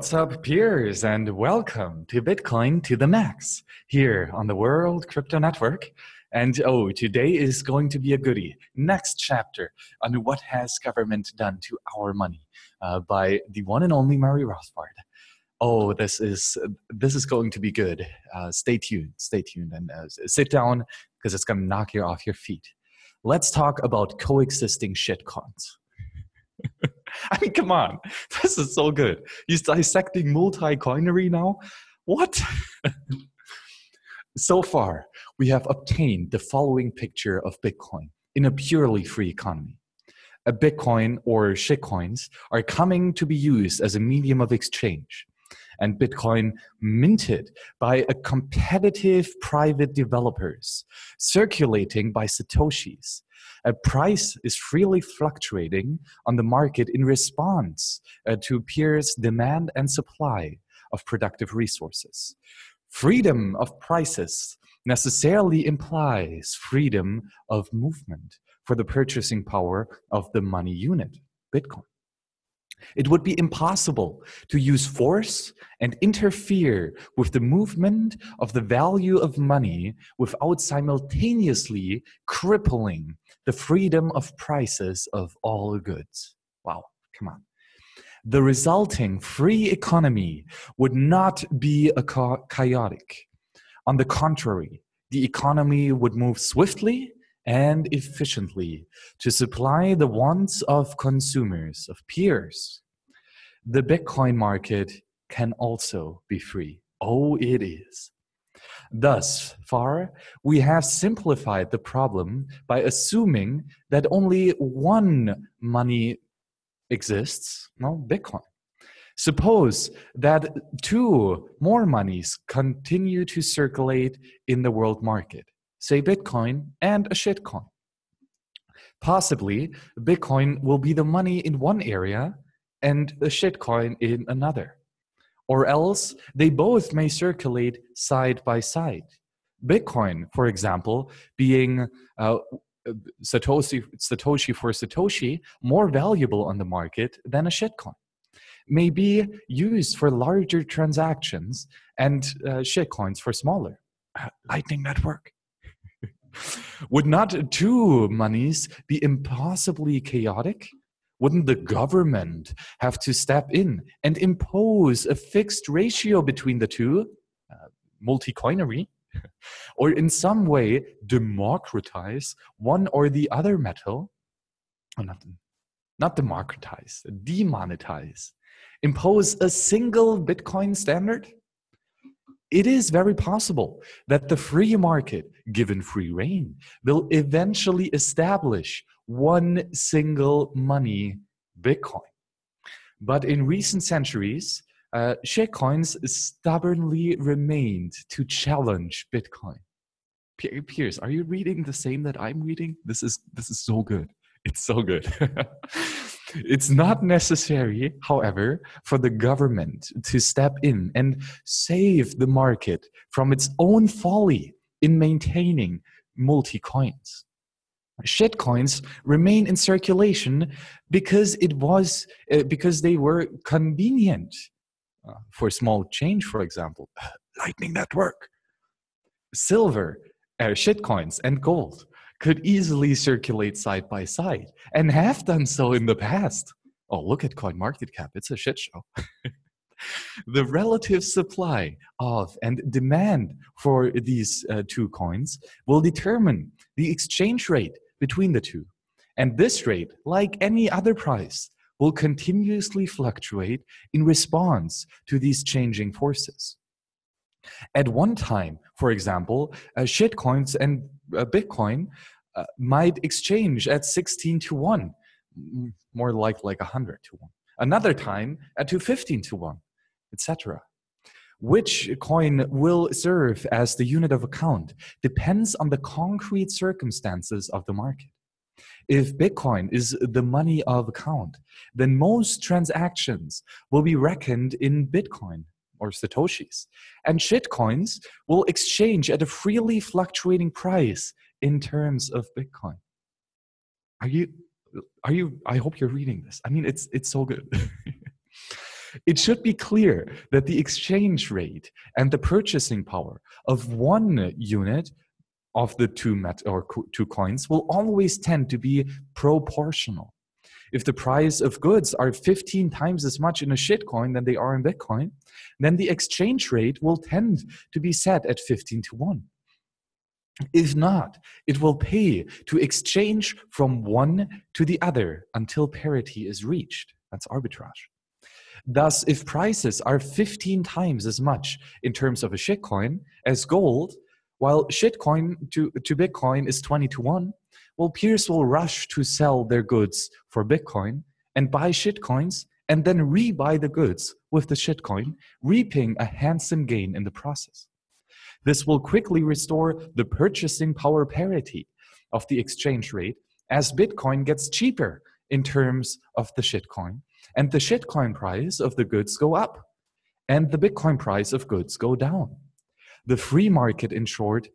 What's up, peers, and welcome to Bitcoin to the Max here on the World Crypto Network. And oh, today is going to be a goodie. Next chapter on what has government done to our money uh, by the one and only Murray Rothbard. Oh, this is this is going to be good. Uh, stay tuned, stay tuned, and uh, sit down because it's going to knock you off your feet. Let's talk about coexisting shitcoins. I mean, come on. This is so good. He's dissecting multi coinery now? What? so far, we have obtained the following picture of Bitcoin in a purely free economy. A Bitcoin or shitcoins are coming to be used as a medium of exchange. And Bitcoin minted by a competitive private developers, circulating by Satoshis, a price is freely fluctuating on the market in response uh, to peers' demand and supply of productive resources. Freedom of prices necessarily implies freedom of movement for the purchasing power of the money unit, Bitcoin. It would be impossible to use force and interfere with the movement of the value of money without simultaneously crippling the freedom of prices of all goods. Wow, come on. The resulting free economy would not be a chaotic. On the contrary, the economy would move swiftly and efficiently to supply the wants of consumers, of peers. The Bitcoin market can also be free. Oh, it is. Thus far, we have simplified the problem by assuming that only one money exists, no, Bitcoin. Suppose that two more monies continue to circulate in the world market say Bitcoin and a shitcoin. Possibly, Bitcoin will be the money in one area and a shitcoin in another. Or else, they both may circulate side by side. Bitcoin, for example, being uh, Satoshi, Satoshi for Satoshi more valuable on the market than a shitcoin, may be used for larger transactions and uh, shitcoins for smaller. Uh, Lightning Network. Would not two monies be impossibly chaotic? Wouldn't the government have to step in and impose a fixed ratio between the two, uh, multi coinery, or in some way democratize one or the other metal? Oh, not, not democratize, demonetize. Impose a single Bitcoin standard? It is very possible that the free market, given free reign, will eventually establish one single money, Bitcoin. But in recent centuries, uh, shitcoins stubbornly remained to challenge Bitcoin. Peers, are you reading the same that I'm reading? This is this is so good. It's so good. It's not necessary, however, for the government to step in and save the market from its own folly in maintaining multi coins. Shit coins remain in circulation because it was uh, because they were convenient uh, for small change, for example, Lightning Network, silver, uh, shit coins, and gold could easily circulate side by side and have done so in the past. Oh, look at CoinMarketCap, it's a shit show. the relative supply of and demand for these uh, two coins will determine the exchange rate between the two. And this rate, like any other price, will continuously fluctuate in response to these changing forces. At one time, for example, uh, shitcoins and uh, Bitcoin uh, might exchange at 16 to 1, more like like 100 to 1. Another time at 215 to 1, etc. Which coin will serve as the unit of account depends on the concrete circumstances of the market. If Bitcoin is the money of account, then most transactions will be reckoned in Bitcoin or Satoshis. And shitcoins will exchange at a freely fluctuating price in terms of Bitcoin. Are you, are you, I hope you're reading this. I mean, it's, it's so good. It should be clear that the exchange rate and the purchasing power of one unit of the two met or two coins will always tend to be proportional. If the price of goods are 15 times as much in a shitcoin than they are in Bitcoin, then the exchange rate will tend to be set at 15 to 1. If not, it will pay to exchange from one to the other until parity is reached. That's arbitrage. Thus, if prices are 15 times as much in terms of a shitcoin as gold, while shitcoin to, to Bitcoin is 20 to 1, well, peers will rush to sell their goods for Bitcoin and buy shitcoins and then rebuy the goods with the shitcoin, reaping a handsome gain in the process. This will quickly restore the purchasing power parity of the exchange rate as Bitcoin gets cheaper in terms of the shitcoin, and the shitcoin price of the goods go up, and the Bitcoin price of goods go down. The free market, in short,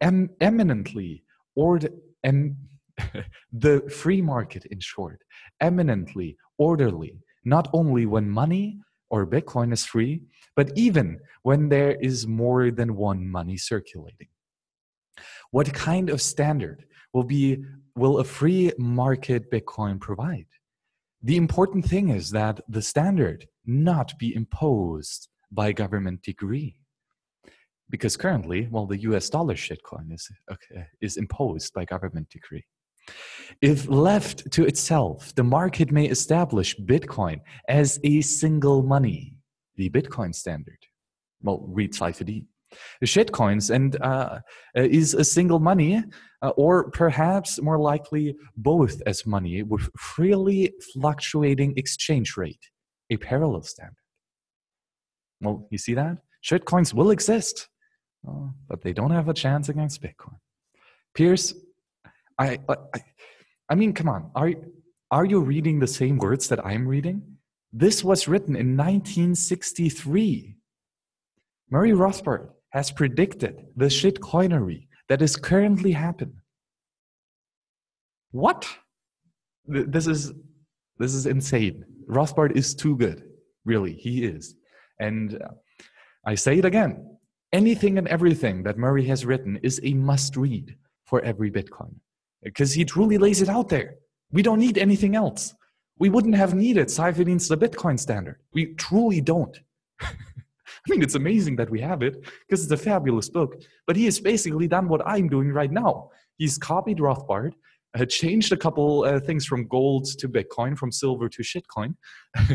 em- eminently or em- the free market, in short, eminently orderly, not only when money or Bitcoin is free, but even when there is more than one money circulating. What kind of standard will be will a free market Bitcoin provide? The important thing is that the standard not be imposed by government decree. Because currently, well, the US dollar shitcoin is, okay, is imposed by government decree. If left to itself, the market may establish Bitcoin as a single money, the Bitcoin standard. Well, read Cypher The shitcoins and uh, is a single money, uh, or perhaps more likely both as money with freely fluctuating exchange rate, a parallel standard. Well, you see that? Shitcoins will exist, uh, but they don't have a chance against Bitcoin. Pierce, I, I, I mean, come on. Are, are you reading the same words that I'm reading? This was written in 1963. Murray Rothbard has predicted the shitcoinery that is currently happening. What? This is this is insane. Rothbard is too good. Really, he is. And I say it again. Anything and everything that Murray has written is a must read for every Bitcoin because he truly lays it out there. We don't need anything else. We wouldn't have needed Saifedean's The Bitcoin Standard. We truly don't. I mean, it's amazing that we have it because it's a fabulous book. But he has basically done what I'm doing right now. He's copied Rothbard, uh, changed a couple uh, things from gold to Bitcoin, from silver to shitcoin,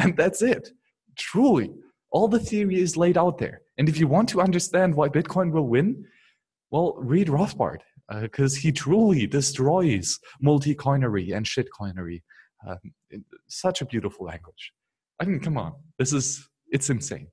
and that's it. Truly, all the theory is laid out there. And if you want to understand why Bitcoin will win, well, read Rothbard because uh, he truly destroys multi-coinery and shitcoinery. Um, such a beautiful language. I mean, come on, this is it's insane.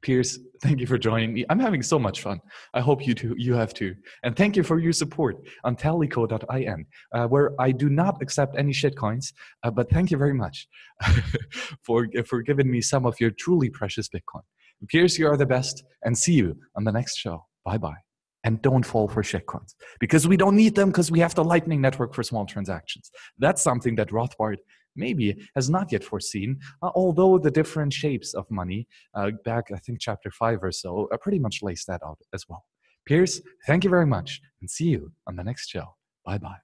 Pierce, thank you for joining me. I'm having so much fun. I hope you too, you have too. And thank you for your support on tallyco.in, uh, where I do not accept any shitcoins, uh, but thank you very much for, for giving me some of your truly precious Bitcoin. Peers, you are the best, and see you on the next show. Bye bye and don't fall for shitcoins because we don't need them because we have the Lightning Network for small transactions. That's something that Rothbard maybe has not yet foreseen, uh, although the different shapes of money, uh, back I think chapter five or so, uh, pretty much lays that out as well. Pierce, thank you very much and see you on the next show. Bye bye.